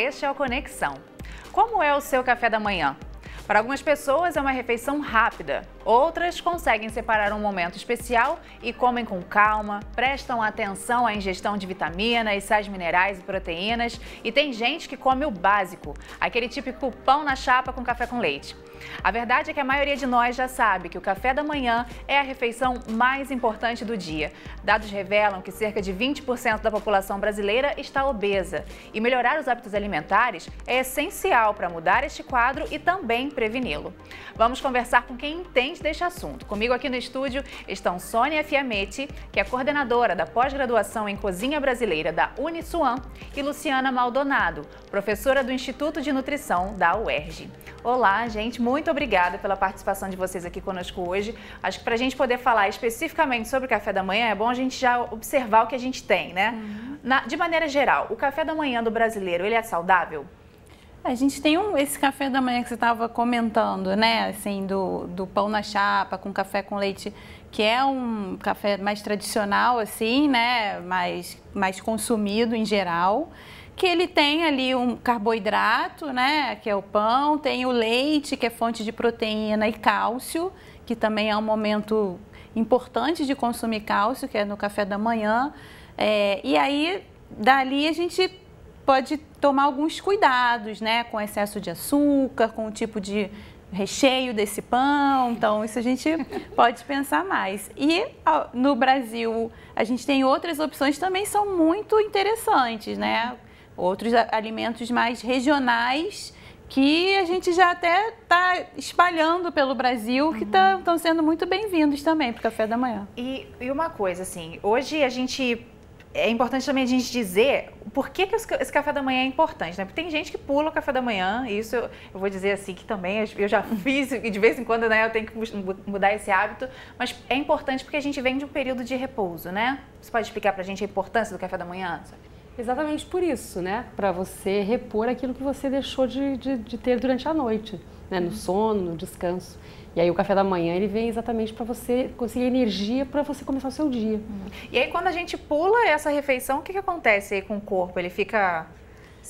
este é o Conexão. Como é o seu café da manhã? Para algumas pessoas é uma refeição rápida, outras conseguem separar um momento especial e comem com calma, prestam atenção à ingestão de vitaminas, sais minerais e proteínas, e tem gente que come o básico, aquele típico pão na chapa com café com leite. A verdade é que a maioria de nós já sabe que o café da manhã é a refeição mais importante do dia. Dados revelam que cerca de 20% da população brasileira está obesa. E melhorar os hábitos alimentares é essencial para mudar este quadro e também preveni-lo. Vamos conversar com quem entende deste assunto. Comigo aqui no estúdio estão Sônia Fiametti, que é coordenadora da pós-graduação em Cozinha Brasileira da Uniswan, e Luciana Maldonado, professora do Instituto de Nutrição da UERJ. Olá, gente, muito obrigada pela participação de vocês aqui conosco hoje. Acho que para a gente poder falar especificamente sobre o café da manhã, é bom a gente já observar o que a gente tem, né? Uhum. Na, de maneira geral, o café da manhã do brasileiro, ele é saudável? A gente tem um, esse café da manhã que você estava comentando, né? Assim, do, do pão na chapa com café com leite, que é um café mais tradicional, assim, né? Mais, mais consumido em geral que ele tem ali um carboidrato, né, que é o pão, tem o leite, que é fonte de proteína e cálcio, que também é um momento importante de consumir cálcio, que é no café da manhã. É, e aí, dali a gente pode tomar alguns cuidados, né, com excesso de açúcar, com o tipo de recheio desse pão, então isso a gente pode pensar mais. E no Brasil, a gente tem outras opções também são muito interessantes, né? Outros alimentos mais regionais que a gente já até está espalhando pelo Brasil, que estão tá, sendo muito bem-vindos também para o café da manhã. E, e, uma coisa, assim, hoje a gente. É importante também a gente dizer por que, que esse café da manhã é importante, né? Porque tem gente que pula o café da manhã, e isso eu, eu vou dizer assim que também eu já fiz, e de vez em quando né, eu tenho que mudar esse hábito, mas é importante porque a gente vem de um período de repouso, né? Você pode explicar para a gente a importância do café da manhã? Sabe? Exatamente por isso, né? Para você repor aquilo que você deixou de, de, de ter durante a noite, né? no sono, no descanso. E aí o café da manhã ele vem exatamente para você conseguir energia para você começar o seu dia. E aí quando a gente pula essa refeição, o que, que acontece aí com o corpo? Ele fica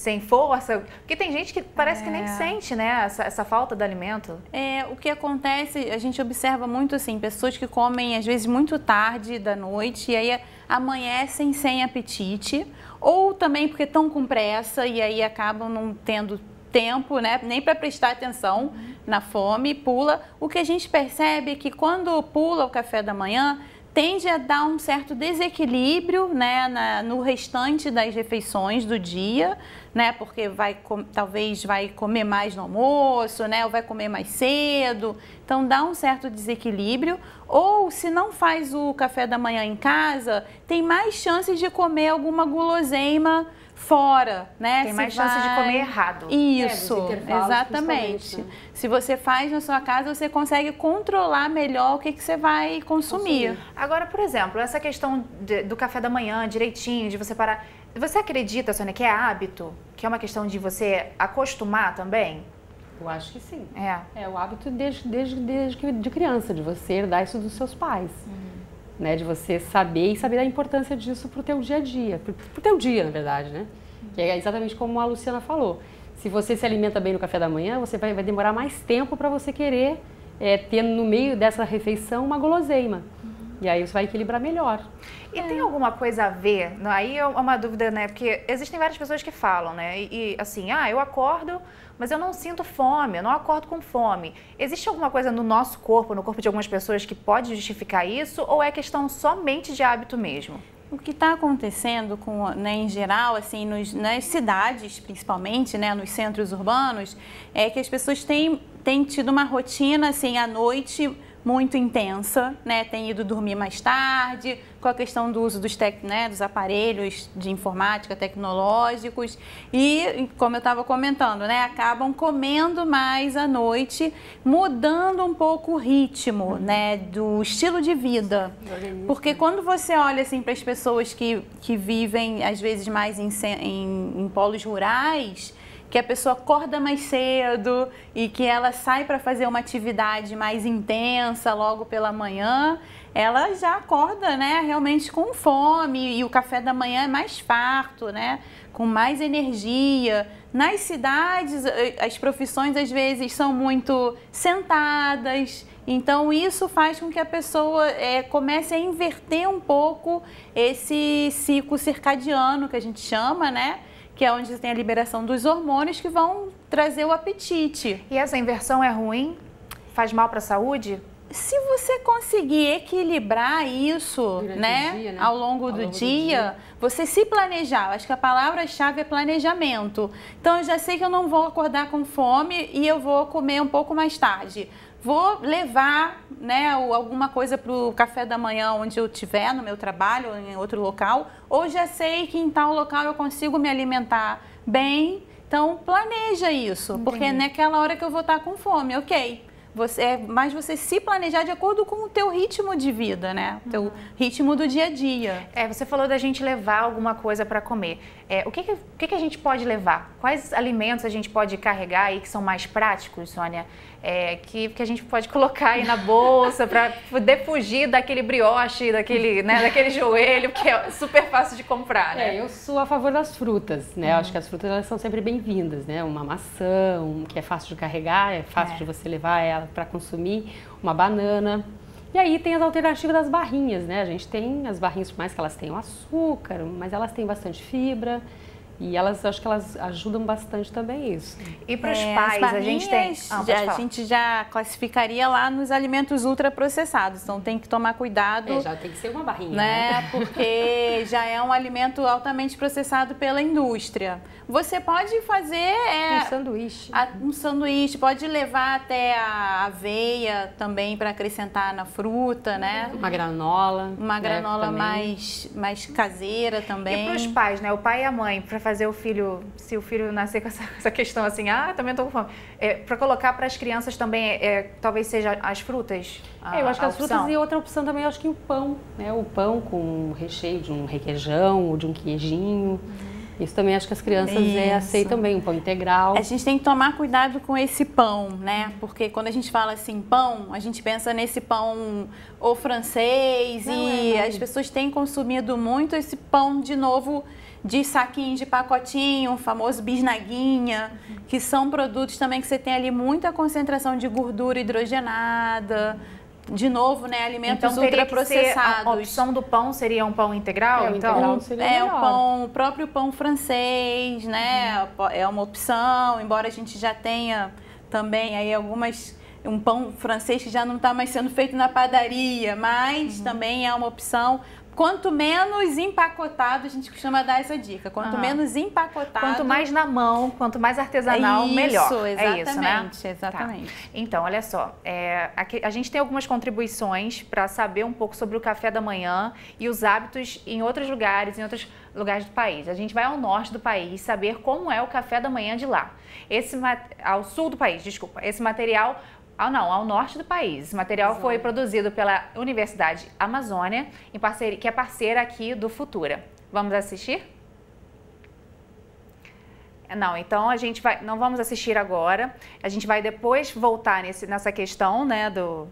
sem força? Porque tem gente que parece é. que nem é. sente, né, essa, essa, falta de alimento. É, o que acontece, a gente observa muito assim, pessoas que comem às vezes muito tarde da noite e aí amanhecem sem apetite, ou também porque estão com pressa e aí acabam não tendo tempo, né, nem para prestar atenção na fome, pula. O que a gente percebe é que quando pula o café da manhã, tende a dar um certo desequilíbrio né, na, no restante das refeições do dia, né, porque vai talvez vai comer mais no almoço, né, ou vai comer mais cedo, então dá um certo desequilíbrio. Ou se não faz o café da manhã em casa, tem mais chances de comer alguma guloseima fora, né? Tem mais chance de comer errado. Isso, é, exatamente. Né? Se você faz na sua casa, você consegue controlar melhor o que, que você vai consumir. consumir. Agora, por exemplo, essa questão de, do café da manhã direitinho, de você parar. Você acredita, Sônia, que é hábito? Que é uma questão de você acostumar também? Eu acho que sim. É. É o hábito desde, desde, desde de criança, de você herdar isso dos seus pais. Uhum. Né, de você saber e saber a importância disso para o teu dia a dia, para o teu dia, na verdade, né? Que é exatamente como a Luciana falou. Se você se alimenta bem no café da manhã, você vai, vai demorar mais tempo para você querer é, ter no meio dessa refeição uma guloseima. Uhum. E aí você vai equilibrar melhor. E é. tem alguma coisa a ver? Aí é uma dúvida, né? Porque existem várias pessoas que falam, né? E, e assim, ah, eu acordo, mas eu não sinto fome, eu não acordo com fome. Existe alguma coisa no nosso corpo, no corpo de algumas pessoas, que pode justificar isso? Ou é questão somente de hábito mesmo? O que está acontecendo com, né, em geral, assim, nos, nas cidades, principalmente, né, nos centros urbanos, é que as pessoas têm, têm tido uma rotina assim à noite muito intensa, né? Tem ido dormir mais tarde, com a questão do uso dos, tec, né, dos aparelhos de informática tecnológicos e, como eu estava comentando, né, acabam comendo mais à noite, mudando um pouco o ritmo, né, do estilo de vida. Porque quando você olha assim para as pessoas que, que vivem às vezes mais em, em, em polos rurais, que a pessoa acorda mais cedo e que ela sai para fazer uma atividade mais intensa logo pela manhã, ela já acorda, né, realmente com fome e o café da manhã é mais farto, né, com mais energia, nas cidades, as profissões às vezes são muito sentadas, então isso faz com que a pessoa é, comece a inverter um pouco esse ciclo circadiano que a gente chama, né? Que é onde você tem a liberação dos hormônios que vão trazer o apetite. E essa inversão é ruim? Faz mal para a saúde? se você conseguir equilibrar isso, né, dia, né, ao longo, ao do, longo dia, do, dia, você se planejar. Acho que a palavra-chave é planejamento. Então eu já sei que eu não vou acordar com fome e eu vou comer um pouco mais tarde. Vou levar, né, alguma coisa para o café da manhã onde eu estiver no meu trabalho ou em outro local. Ou já sei que em tal local eu consigo me alimentar bem. Então planeja isso, Entendi. porque naquela hora que eu vou estar com fome, ok? Você, é mais você se planejar de acordo com o teu ritmo de vida, né? O teu uhum. ritmo do dia a dia. É, você falou da gente levar alguma coisa para comer. É, o que, que, o que, que a gente pode levar? Quais alimentos a gente pode carregar aí que são mais práticos, Sônia? é, que, que a gente pode colocar aí na bolsa para poder fugir daquele brioche, daquele, né, daquele joelho que é super fácil de comprar, né? É, eu sou a favor das frutas, né? Uhum. Acho que as frutas elas são sempre bem-vindas, né? Uma maçã, um, que é fácil de carregar, é fácil é. de você levar ela para consumir, uma banana. E aí tem as alternativas das barrinhas, né? A gente tem as barrinhas, por mais que elas tenham açúcar, mas elas têm bastante fibra. E elas, acho que elas ajudam bastante também isso. E para os é, pais, a gente tem. Ah, já, a gente já classificaria lá nos alimentos ultraprocessados. Então tem que tomar cuidado. É, já tem que ser uma barrinha. Né? né? Porque já é um alimento altamente processado pela indústria. Você pode fazer. É, um sanduíche. A, um sanduíche, pode levar até a aveia também para acrescentar na fruta, né? Uma granola. Uma né, granola mais, mais caseira também. E para os pais, né? O pai e a mãe, para fazer o filho, se o filho nascer com essa, essa questão assim, ah, também estou com fome. É, para colocar para as crianças também, é, talvez seja as frutas? A, é, eu acho que as opção. frutas e outra opção também, eu acho que o pão, né? O pão com recheio de um requeijão ou de um queijinho. Uhum. Isso também acho que as crianças é, aceitam bem, um pão integral. A gente tem que tomar cuidado com esse pão, né? Porque quando a gente fala assim, pão, a gente pensa nesse pão ou francês não e é, as pessoas têm consumido muito esse pão de novo de saquinho de pacotinho, o famoso bisnaguinha, que são produtos também que você tem ali muita concentração de gordura hidrogenada. De novo, né, alimentos então, ultraprocessados. A opção do pão seria um pão integral, é, então? Integral seria é, o pão, o próprio pão francês, né? Uhum. É uma opção, embora a gente já tenha também aí algumas um pão francês que já não está mais sendo feito na padaria, mas uhum. também é uma opção. Quanto menos empacotado, a gente costuma dar essa dica. Quanto uhum. menos empacotado. Quanto mais na mão, quanto mais artesanal, isso, melhor. Exatamente, é isso, né? Exatamente. Tá. Então, olha só. É, aqui, a gente tem algumas contribuições para saber um pouco sobre o café da manhã e os hábitos em outros lugares, em outros lugares do país. A gente vai ao norte do país saber como é o café da manhã de lá. Esse ao sul do país, desculpa. Esse material ao não, ao norte do país. Esse material foi produzido pela Universidade Amazônia, em parceria, que é parceira aqui do Futura. Vamos assistir? Não, então a gente vai, não vamos assistir agora. A gente vai depois voltar nesse, nessa questão, né, do,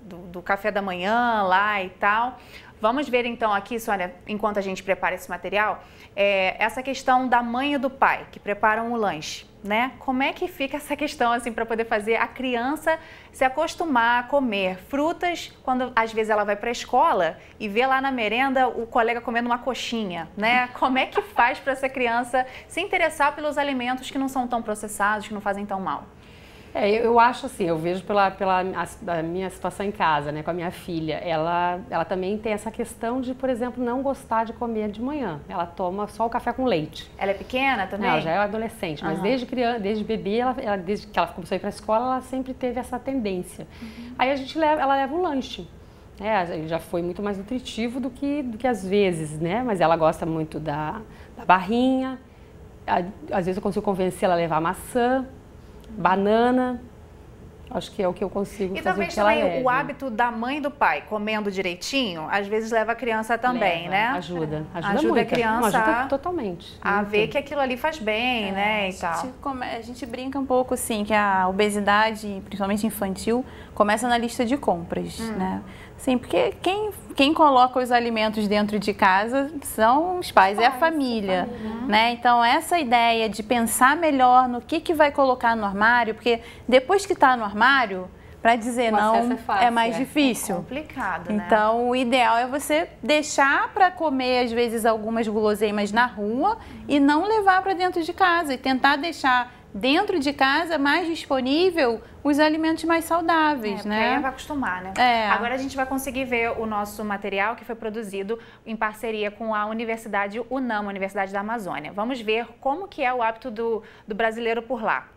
do, do café da manhã lá e tal. Vamos ver então aqui, Sônia, enquanto a gente prepara esse material, é, essa questão da mãe e do pai que preparam o lanche, né? Como é que fica essa questão assim para poder fazer a criança se acostumar a comer frutas quando às vezes ela vai para a escola e vê lá na merenda o colega comendo uma coxinha, né? Como é que faz para essa criança se interessar pelos alimentos que não são tão processados, que não fazem tão mal? É, eu, acho assim, eu vejo pela, pela a, a, minha situação em casa, né, com a minha filha, ela, ela também tem essa questão de, por exemplo, não gostar de comer de manhã. Ela toma só o café com leite. Ela é pequena também? Não, ela já é adolescente, mas uhum. desde criança, desde bebê, ela, ela, desde que ela começou a ir para a escola, ela sempre teve essa tendência. Uhum. Aí a gente leva, ela leva o lanche. É, já foi muito mais nutritivo do que, do que às vezes, né? Mas ela gosta muito da, da barrinha. Às vezes eu consigo convencer ela a levar maçã, banana. Acho que é o que eu consigo e fazer E também o hábito da mãe e do pai comendo direitinho, às vezes leva a criança também, leva, né? Ajuda, ajuda, ajuda muito. a criança ajuda totalmente. A muito. ver que aquilo ali faz bem, é, né, e tal. a gente brinca um pouco, assim, que a obesidade, principalmente infantil, começa na lista de compras, hum. né? Sim, porque quem, quem coloca os alimentos dentro de casa são os pais, é a família, a família. né? Então, essa ideia de pensar melhor no que, que vai colocar no armário, porque depois que está no armário, para dizer não é, fácil, é, mais é. difícil. É complicado, né? Então, o ideal é você deixar para comer, às vezes, algumas guloseimas na rua e não levar para dentro de casa. E tentar deixar dentro de casa mais disponível os alimentos mais saudáveis, é, né? Aí vai acostumar, né? É. Agora a gente vai conseguir ver o nosso material que foi produzido em parceria com a Universidade UNAM, Universidade da Amazônia. Vamos ver como que é o hábito do, do brasileiro por lá.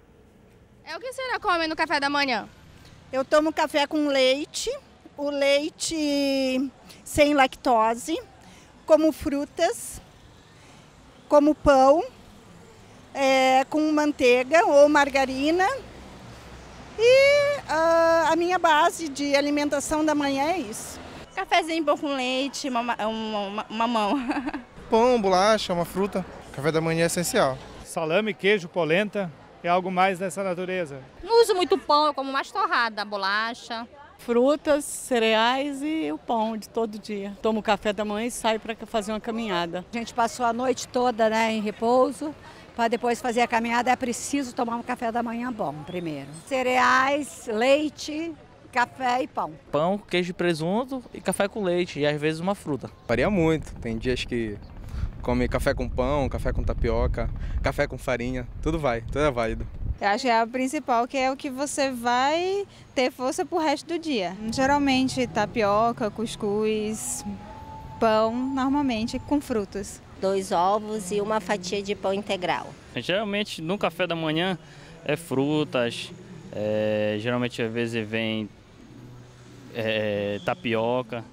É o que a senhora come no café da manhã? Eu tomo café com leite, o leite sem lactose, como frutas, como pão, é, com manteiga ou margarina. E uh, a minha base de alimentação da manhã é isso. Cafézinho, pão com leite, mamão. Uma, pão, bolacha, uma fruta. Café da manhã é essencial. Salame, queijo, polenta, é algo mais dessa natureza. Não uso muito pão, eu como mais torrada, bolacha. Frutas, cereais e o pão de todo dia. Tomo café da manhã e saio para fazer uma caminhada. A gente passou a noite toda né, em repouso para depois fazer a caminhada é preciso tomar um café da manhã bom primeiro. Cereais, leite, café e pão. Pão, queijo e presunto e café com leite e às vezes uma fruta. Varia muito, tem dias que come café com pão, café com tapioca, café com farinha, tudo vai, tudo é válido. Eu acho que é o principal, que é o que você vai ter força pro resto do dia. Geralmente tapioca, cuscuz, pão, normalmente com frutas dois ovos e uma fatia de pão integral. Geralmente no café da manhã é frutas, é, geralmente às vezes vem é, tapioca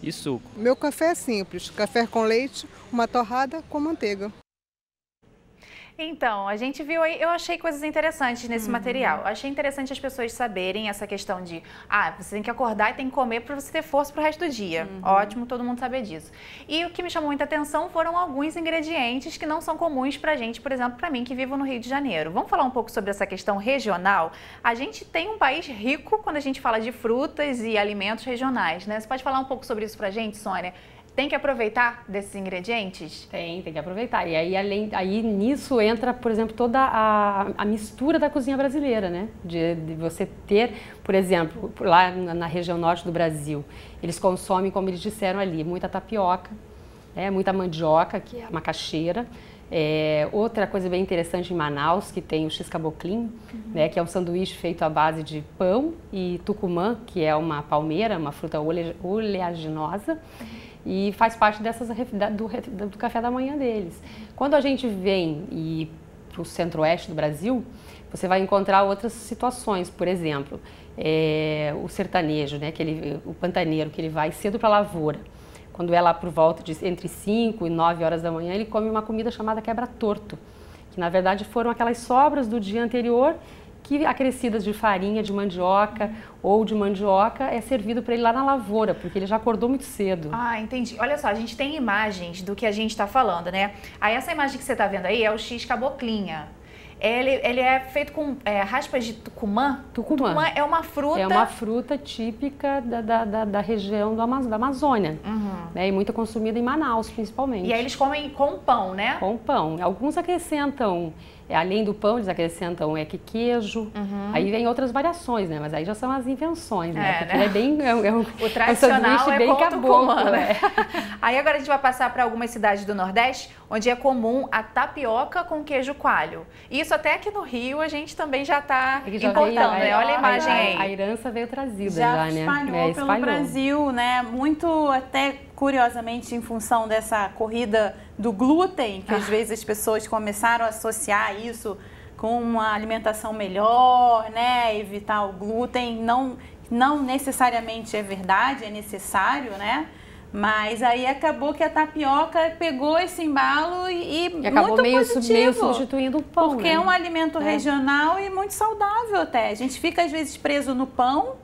e suco. Meu café é simples, café com leite, uma torrada com manteiga. Então, a gente viu aí, eu achei coisas interessantes nesse uhum. material. Achei interessante as pessoas saberem essa questão de, ah, você tem que acordar e tem que comer para você ter força para o resto do dia. Uhum. Ótimo, todo mundo saber disso. E o que me chamou muita atenção foram alguns ingredientes que não são comuns para a gente, por exemplo, para mim que vivo no Rio de Janeiro. Vamos falar um pouco sobre essa questão regional? A gente tem um país rico quando a gente fala de frutas e alimentos regionais, né? Você pode falar um pouco sobre isso para a gente, Sônia? Tem que aproveitar desses ingredientes? Tem, tem que aproveitar. E aí, além, aí nisso entra, por exemplo, toda a, a mistura da cozinha brasileira, né? De, de você ter, por exemplo, lá na, na, região norte do Brasil, eles consomem, como eles disseram ali, muita tapioca, né? muita mandioca, que é a macaxeira. É, outra coisa bem interessante em Manaus, que tem o x-caboclim, uhum. né, que é um sanduíche feito à base de pão e tucumã, que é uma palmeira, uma fruta oleaginosa. Uhum e faz parte dessas, do, do café da manhã deles. Quando a gente vem e para o centro-oeste do Brasil, você vai encontrar outras situações, por exemplo, é, o sertanejo, né, que ele, o pantaneiro, que ele vai cedo para a lavoura. Quando é lá por volta de entre 5 e 9 horas da manhã, ele come uma comida chamada quebra-torto, que na verdade foram aquelas sobras do dia anterior que acrescidas de farinha de mandioca ou de mandioca é servido para ele lá na lavoura, porque ele já acordou muito cedo. Ah, entendi. Olha só, a gente tem imagens do que a gente está falando, né? Aí essa imagem que você está vendo aí é o X caboclinha. Ele, ele é feito com é, raspas de tucumã. tucumã. Tucumã é uma fruta. É uma fruta típica da, da, da, da região do Amaz da Amazônia. Uhum. Né, e muito consumida em Manaus, principalmente. E aí eles comem com pão, né? Com pão. Alguns acrescentam além do pão, eles acrescentam é que queijo. Uhum. Aí vem outras variações, né? Mas aí já são as invenções, né? É, Porque né? é bem. É, é um, o tradicional é, um bem caboclo, né? aí agora a gente vai passar para algumas cidades do Nordeste, onde é comum a tapioca com queijo coalho. Isso até aqui no Rio a gente também já está é importando, né? Olha a imagem aí. A, a herança veio trazida já, já né? Espalhou é, espalhou pelo Brasil, né? Muito até curiosamente em função dessa corrida do glúten, que ah. às vezes as pessoas começaram a associar isso com uma alimentação melhor, né? Evitar o glúten, não, não necessariamente é verdade, é necessário, né? Mas aí acabou que a tapioca pegou esse embalo e, e acabou muito meio, positivo, meio substituindo o pão. Porque né? é um alimento é. regional e muito saudável até. A gente fica às vezes preso no pão,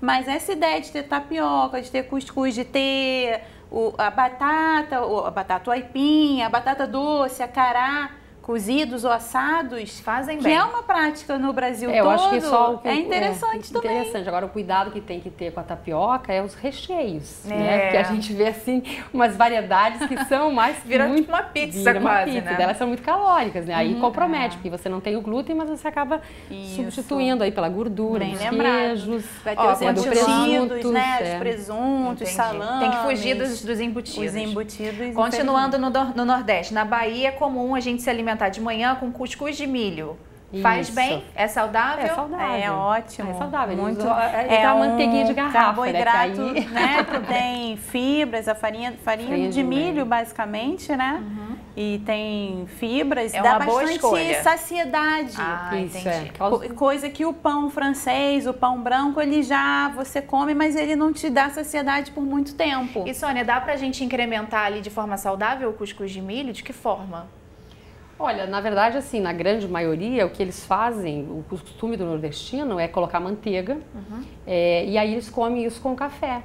mas essa ideia de ter tapioca, de ter cuscuz, de ter o, a batata, a batata aipim, a batata doce, a cará cozidos ou assados fazem que bem. é uma prática no Brasil é, todo. Eu acho que só é interessante é, também. Interessante. Agora o cuidado que tem que ter com a tapioca é os recheios, é. né? Porque a gente vê assim umas variedades que são mais vira muito, tipo uma pizza vira uma quase, pizza. né? Elas são muito calóricas, né? Aí Uhum. compromete, É. porque você não tem o glúten, mas você acaba Isso. substituindo aí pela gordura, Bem dos lembrado. queijos, Vai ter ó, os é, do embutidos, presuntos, né? é. Os presuntos, Entendi. salames. Tem que fugir dos, dos embutidos. Os embutidos. Continuando no, no Nordeste, na Bahia é comum a gente se alimentar de manhã com cuscuz de milho. Faz Isso. bem? É saudável? É saudável. É ótimo. É saudável. Muito. É, é uma manteiguinha de garrafa, carboidrato, né? Que aí... né? Tem fibras, a farinha, farinha, de milho, milho. basicamente, né? E tem fibras, É dá uma boa bastante escolha. saciedade. Ah, Isso, entendi. é. Co- Coisa que o pão francês, o pão branco, ele já você come, mas ele não te dá saciedade por muito tempo. E Sônia, dá pra gente incrementar ali de forma saudável o cuscuz de milho? De que forma? Olha, na verdade, assim, na grande maioria, o que eles fazem, o costume do nordestino é colocar manteiga é, e aí eles comem isso com café.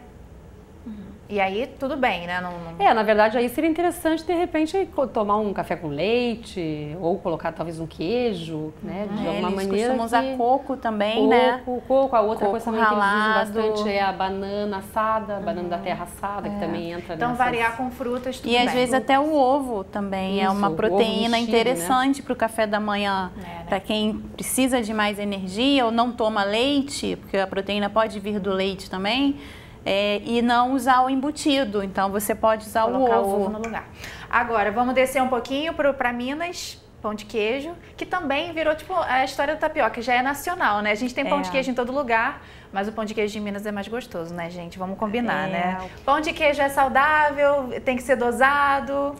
E aí, tudo bem, né? Não, não- É, na verdade, aí seria interessante, de repente, tomar um café com leite ou colocar talvez um queijo, né? De É, alguma eles maneira costumam que... usar coco também, coco, né? Coco, a outra Coco coisa também que eles ralado. usam bastante é a banana assada, a banana da terra assada, que também entra Então, nessas... variar com frutas, tudo E às bem. vezes até o ovo também é Isso, uma o ovo proteína mexido, né? interessante para o café da manhã. É, né? Para quem precisa de mais energia ou não toma leite, porque a proteína pode vir do leite também, é, e não usar o embutido. Então você pode usar Colocar o ovo. o ovo no lugar. Agora, vamos descer um pouquinho para Minas. Pão de queijo, que também virou tipo a história da tapioca, já é nacional, né? A gente tem pão É. de queijo em todo lugar, mas o pão de queijo de Minas é mais gostoso, né, gente? Vamos combinar, É. né? Pão de queijo é saudável, tem que ser dosado.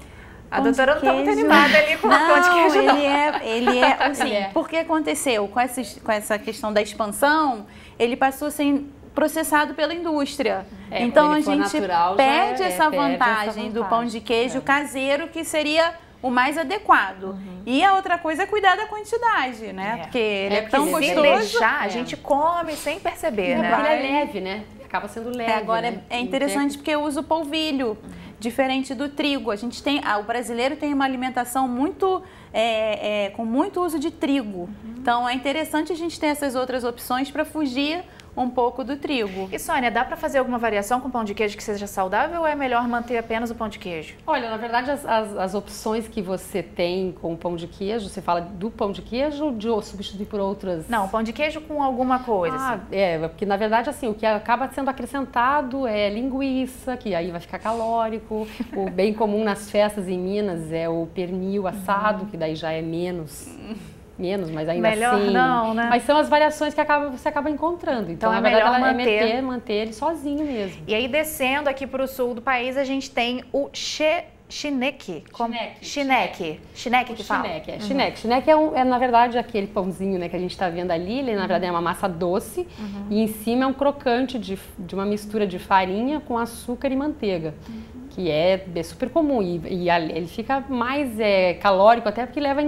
A Pão doutora não tá muito animada ali com o pão de queijo, não. ele é, ele é, assim, Ele é. porque aconteceu com, esses, com essa questão da expansão, ele passou a ser processado pela indústria. É, então a ele gente natural, perde, é- essa, perde essa vantagem do pão de vantagem, queijo é. caseiro, que seria o mais adequado. Uhum. E a outra coisa é cuidar da quantidade, né? É. Porque ele é, É, porque tão se Se gostoso. deixar, a É. gente come sem perceber, É, né? porque ele é leve, né? Acaba sendo leve. É, agora né? é- é interessante porque eu uso polvilho, diferente do trigo. A gente tem, ah, o brasileiro tem uma alimentação muito é, é, com muito uso de trigo. Então é interessante a gente ter essas outras opções para fugir um pouco do trigo. E Sônia, dá pra fazer alguma variação com pão de queijo que seja saudável ou é melhor manter apenas o pão de queijo? Olha, na verdade, as, as, as opções que você tem com o pão de queijo, você fala do pão de queijo ou de substituir por outras? Não, pão de queijo com alguma coisa. Ah, assim. é, porque na verdade, assim, o que acaba sendo acrescentado é linguiça, que aí vai ficar calórico. o bem comum nas festas em Minas é o pernil assado, que daí já é menos. Menos, mas ainda Melhor assim. não, né? Mas são as variações que acaba, você acaba encontrando. Então, Então, é na verdade, melhor ela manter. é manter, manter ele sozinho mesmo. E aí, descendo aqui para o sul do país, a gente tem o che... chineque. Como... Chineque. Chineque. Chineque que fala. Chineque, é. Chineque. Chineque é, um- é, na verdade, aquele pãozinho né, que a gente está vendo ali. Ele, na verdade, é uma massa doce. E em cima é um crocante de, de uma mistura de farinha com açúcar e manteiga. Que é, é super comum. E, e ali ele fica mais é, calórico, até porque leva é,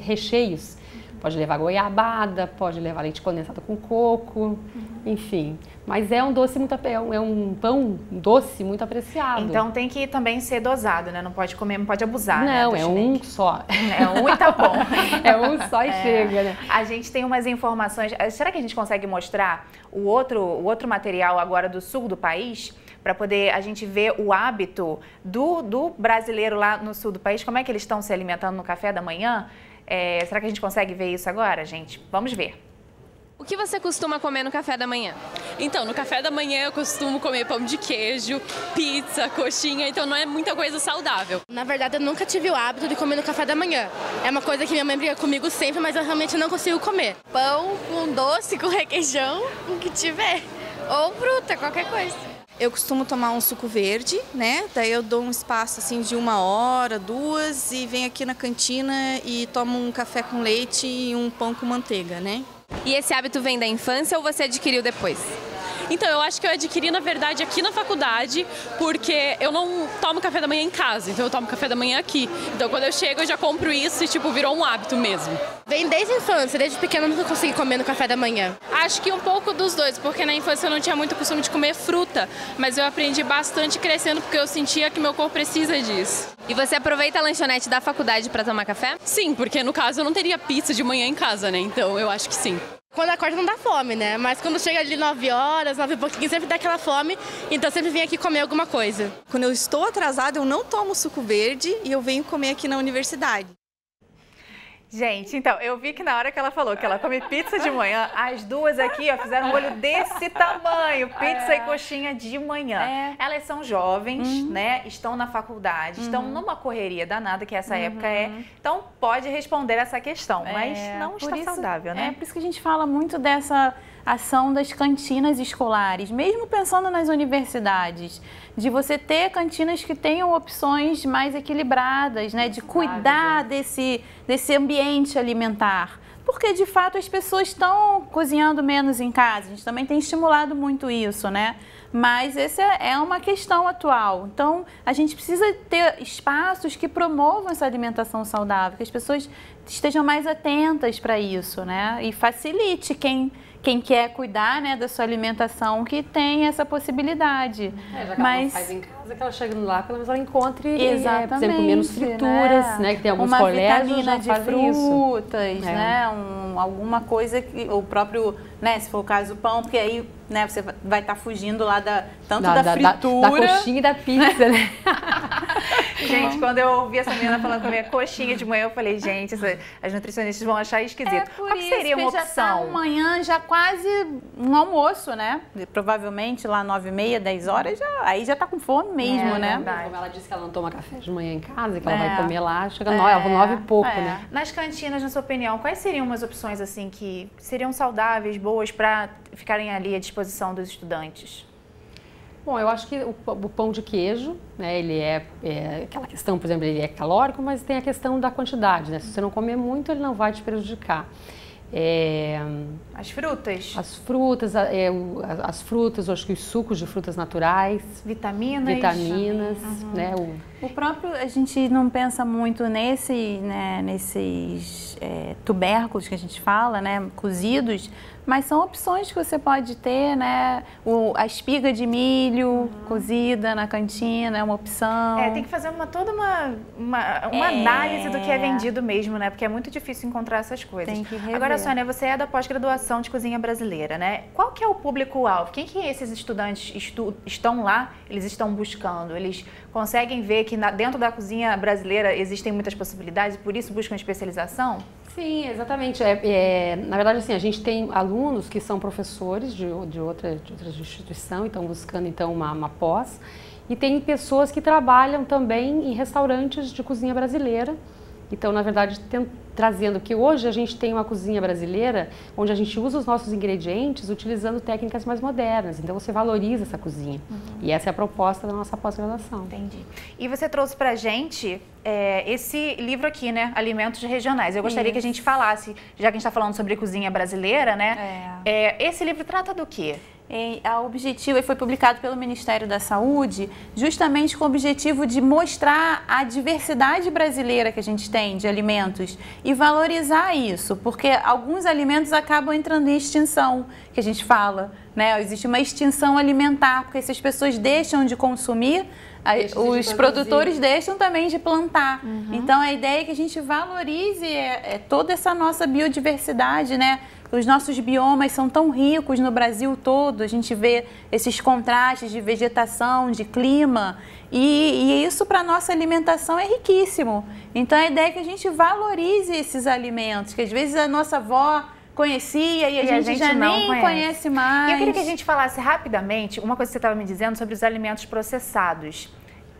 recheios. Pode levar goiabada, pode levar leite condensado com coco, enfim. Mas é um doce muito é um, é um pão doce muito apreciado. Então tem que também ser dosado, né? Não pode comer, não pode abusar, né? não, do é um só. É um e tá bom. É um só e chega, né? A gente tem umas informações. eh, Será que a gente consegue mostrar o outro, o outro material agora do sul do país? Para poder a gente ver o hábito do, do brasileiro lá no sul do país, como é que eles estão se alimentando no café da manhã? Eh, será que a gente consegue ver isso agora, gente? Vamos ver. O que você costuma comer no café da manhã? Então, no café da manhã eu costumo comer pão de queijo, pizza, coxinha, então não é muita coisa saudável. Na verdade, eu nunca tive o hábito de comer no café da manhã. É uma coisa que minha mãe briga comigo sempre, mas eu realmente não consigo comer. Pão com doce, com requeijão, o que tiver. Ou fruta, qualquer coisa. Eu costumo tomar um suco verde, né? Daí eu dou um espaço assim de uma hora, duas e venho aqui na cantina e tomo um café com leite e um pão com manteiga, né? E esse hábito vem da infância ou você adquiriu depois? Então eu acho que eu adquiri, na verdade, aqui na faculdade, porque eu não tomo café da manhã em casa, então eu tomo café da manhã aqui. Então quando eu chego eu já compro isso e tipo, virou um hábito mesmo. Vem desde a infância, desde pequena eu nunca consegui comer no café da manhã. Acho que um pouco dos dois, porque na infância eu não tinha muito costume de comer fruta, mas eu aprendi bastante crescendo porque eu sentia que meu corpo precisa disso. E você aproveita a lanchonete da faculdade para tomar café? Sim, porque no caso eu não teria pizza de manhã em casa, né? Então eu acho que sim. Quando acorda não dá fome, né? Mas quando chega ali 9 horas, 9 e pouquinho, sempre dá aquela fome. Então sempre vem aqui comer alguma coisa. Quando eu estou atrasada, eu não tomo suco verde e eu venho comer aqui na universidade. Gente, então, eu vi que na hora que ela falou que ela come pizza de manhã, as duas aqui ó, fizeram um olho desse tamanho, pizza é. e coxinha de manhã. É. Elas são jovens, uhum. né? Estão na faculdade, uhum. estão numa correria danada, que essa uhum. época é. Então, pode responder essa questão, é. mas não está isso, saudável, né? É por isso que a gente fala muito dessa ação das cantinas escolares, mesmo pensando nas universidades, de você ter cantinas que tenham opções mais equilibradas, né, de cuidar é. desse, desse ambiente alimentar. Porque de fato as pessoas estão cozinhando menos em casa. A gente também tem estimulado muito isso, né? Mas essa é uma questão atual. Então, a gente precisa ter espaços que promovam essa alimentação saudável, que as pessoas estejam mais atentas para isso, né? E facilite quem quem quer cuidar né, da sua alimentação que tem essa possibilidade. É, já que Mas... ela faz em casa, que ela chega lá, pelo menos ela encontre, Exatamente, é, por exemplo, menos frituras, né? né? Que tem alguns Uma colégios vitamina de frutas, isso. né? Um, alguma coisa que o próprio, né, se for o caso do pão, porque aí né, você vai estar tá fugindo lá da, tanto da, da fritura... Da, da, coxinha e da pizza, né? gente, quando eu ouvi essa menina falando comer coxinha de manhã, eu falei, gente, as nutricionistas vão achar esquisito. É por Qual isso, seria uma opção? Já tá amanhã já quase um almoço, né? Provavelmente lá nove e meia, dez horas, já, aí já tá com fome mesmo, é, né? Como ela disse que ela não toma café de manhã em casa, que ela vai é. comer lá, chega é. nove, nove e pouco, é. né? Nas cantinas, na sua opinião, quais seriam umas opções assim que seriam saudáveis, boas para ficarem ali à disposição dos estudantes? Bom, eu acho que o, o pão de queijo, né, ele é, é, aquela questão, por exemplo, ele é calórico, mas tem a questão da quantidade, né? Se você não comer muito, ele não vai te prejudicar. É, as frutas? As frutas, é, as frutas, acho que os sucos de frutas naturais. Vitaminas. Vitaminas, uhum. né? O... o... próprio, a gente não pensa muito nesse, né, nesses é, tubérculos que a gente fala, né, cozidos, mas são opções que você pode ter, né? O, a espiga de milho uhum. cozida na cantina é uma opção. É, tem que fazer uma, toda uma, uma, uma é... análise do que é vendido mesmo, né? Porque é muito difícil encontrar essas coisas. Tem que rever. Agora, Sônia, você é da pós-graduação de cozinha brasileira, né? Qual que é o público-alvo? Quem que esses estudantes estu estão lá, eles estão buscando? Eles conseguem ver que na, dentro da cozinha brasileira existem muitas possibilidades e por isso buscam especialização? Sim, exatamente. É, é, na verdade, assim, a gente tem alunos que são professores de, de, outra, de outra instituição e estão buscando então uma, uma pós. E tem pessoas que trabalham também em restaurantes de cozinha brasileira. Então, na verdade, tem, trazendo que hoje a gente tem uma cozinha brasileira onde a gente usa os nossos ingredientes utilizando técnicas mais modernas. Então você valoriza essa cozinha. Uhum. E essa é a proposta da nossa pós-graduação. Entendi. E você trouxe pra gente é, esse livro aqui, né? Alimentos Regionais. Eu gostaria Isso. que a gente falasse, já que a gente está falando sobre cozinha brasileira, né? É. É, esse livro trata do quê? A objetivo, e foi publicado pelo Ministério da Saúde, justamente com o objetivo de mostrar a diversidade brasileira que a gente tem de alimentos e valorizar isso, porque alguns alimentos acabam entrando em extinção, que a gente fala, né? Existe uma extinção alimentar, porque se as pessoas deixam de consumir, os de produtores deixam também de plantar. Uhum. Então a ideia é que a gente valorize é, é toda essa nossa biodiversidade, né? Os nossos biomas são tão ricos no Brasil todo, a gente vê esses contrastes de vegetação, de clima, e, e isso para a nossa alimentação é riquíssimo. Então a ideia é que a gente valorize esses alimentos, que às vezes a nossa avó conhecia e a, e gente, a gente, já nem conhece. conhece mais. E eu queria que a gente falasse rapidamente uma coisa que você estava me dizendo sobre os alimentos processados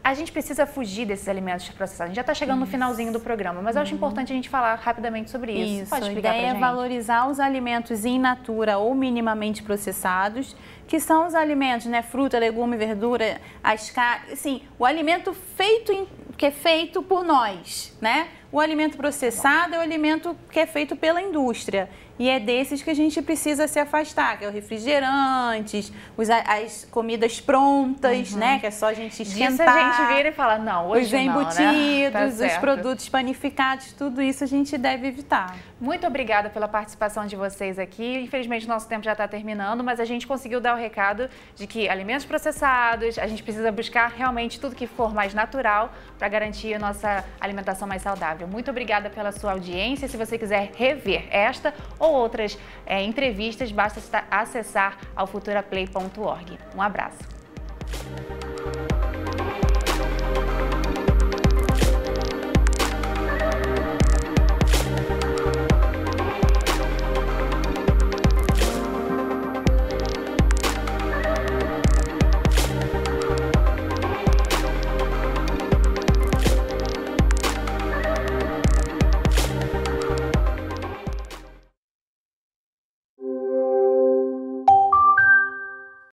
a gente precisa fugir desses alimentos processados. A gente já está chegando isso. no finalzinho do programa, mas eu acho uhum. importante a gente falar rapidamente sobre isso. Isso, Pode explicar a ideia é valorizar os alimentos in natura ou minimamente processados, que são os alimentos, né, fruta, legume, verdura, as assim, o alimento feito em, que é feito por nós, né? O alimento processado é o alimento que é feito pela indústria. E é desses que a gente precisa se afastar, que é os refrigerantes, os, as comidas prontas, uhum. né? Que é só a gente esquentar. Disso a gente vira e fala, não, hoje Os embutidos, não, né? tá os produtos panificados, tudo isso a gente deve evitar. Muito obrigada pela participação de vocês aqui. Infelizmente, nosso tempo já está terminando, mas a gente conseguiu dar o recado de que alimentos processados, a gente precisa buscar realmente tudo que for mais natural para garantir a nossa alimentação mais saudável. Muito obrigada pela sua audiência. Se você quiser rever esta ou outras é, entrevistas, basta acessar alfuturaplay.org. Um abraço.